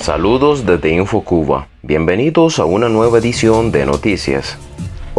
Saludos desde InfoCuba. Bienvenidos a una nueva edición de Noticias.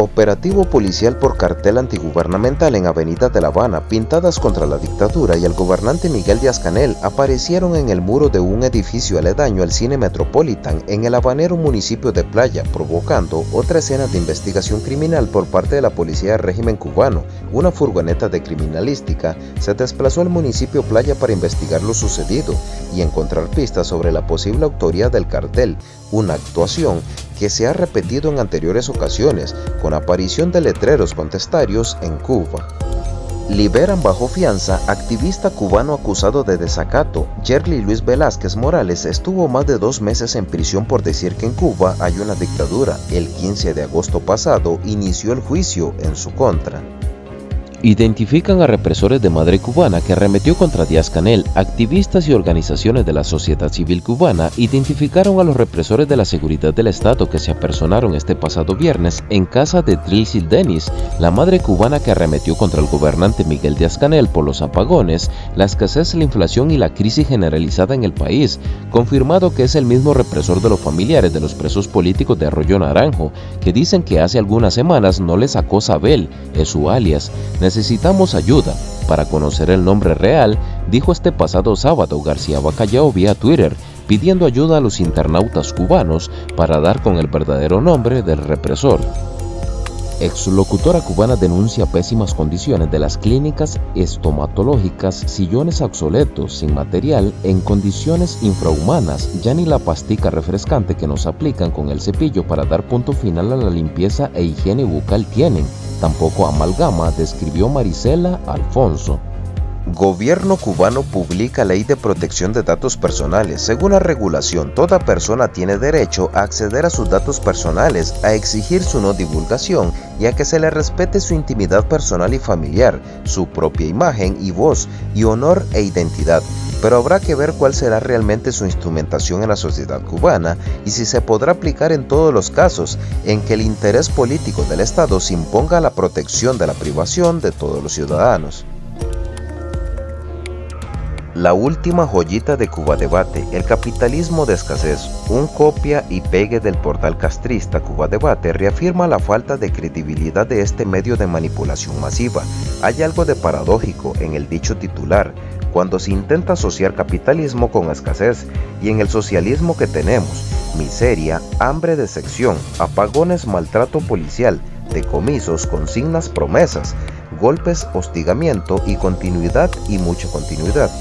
Operativo policial por cartel antigubernamental en Avenida de La Habana, pintadas contra la dictadura y el gobernante Miguel Díaz-Canel aparecieron en el muro de un edificio aledaño al cine Metropolitan en el habanero municipio de Playa, provocando otra escena de investigación criminal por parte de la policía del régimen cubano. Una furgoneta de criminalística se desplazó al municipio Playa para investigar lo sucedido y encontrar pistas sobre la posible autoría del cartel, una actuación que se ha repetido en anteriores ocasiones con aparición de letreros contestarios en Cuba. Liberan bajo fianza activista cubano acusado de desacato. Jerly Luis Velázquez Morales estuvo más de dos meses en prisión por decir que en Cuba hay una dictadura. El 15 de agosto pasado inició el juicio en su contra. Identifican a represores de madre cubana que arremetió contra Díaz Canel. Activistas y organizaciones de la sociedad civil cubana identificaron a los represores de la seguridad del Estado que se apersonaron este pasado viernes en casa de Trilsil Denis, la madre cubana que arremetió contra el gobernante Miguel Díaz Canel por los apagones, la escasez, la inflación y la crisis generalizada en el país, confirmado que es el mismo represor de los familiares de los presos políticos de Arroyo Naranjo, que dicen que hace algunas semanas no les sacó Sabel, es su alias, Necesitamos ayuda. Para conocer el nombre real, dijo este pasado sábado García Bacallao vía Twitter, pidiendo ayuda a los internautas cubanos para dar con el verdadero nombre del represor. Exlocutora cubana denuncia pésimas condiciones de las clínicas estomatológicas, sillones obsoletos, sin material, en condiciones infrahumanas. Ya ni la pastica refrescante que nos aplican con el cepillo para dar punto final a la limpieza e higiene bucal tienen. Tampoco amalgama, describió Marisela Alfonso. Gobierno cubano publica Ley de Protección de Datos Personales. Según la regulación, toda persona tiene derecho a acceder a sus datos personales, a exigir su no divulgación y a que se le respete su intimidad personal y familiar, su propia imagen y voz, y honor e identidad. Pero habrá que ver cuál será realmente su instrumentación en la sociedad cubana y si se podrá aplicar en todos los casos en que el interés político del Estado se imponga la protección de la privación de todos los ciudadanos. La última joyita de Cuba Debate, el capitalismo de escasez, un copia y pegue del portal castrista Cuba Debate reafirma la falta de credibilidad de este medio de manipulación masiva. Hay algo de paradójico en el dicho titular, cuando se intenta asociar capitalismo con escasez y en el socialismo que tenemos, miseria, hambre de sección, apagones, maltrato policial, decomisos, consignas, promesas, golpes, hostigamiento y continuidad y mucha continuidad.